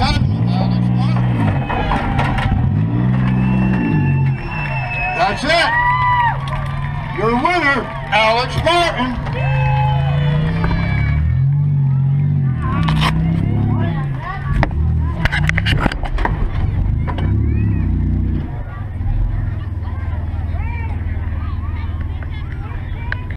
shot That's it. Your winner, Alex Martin.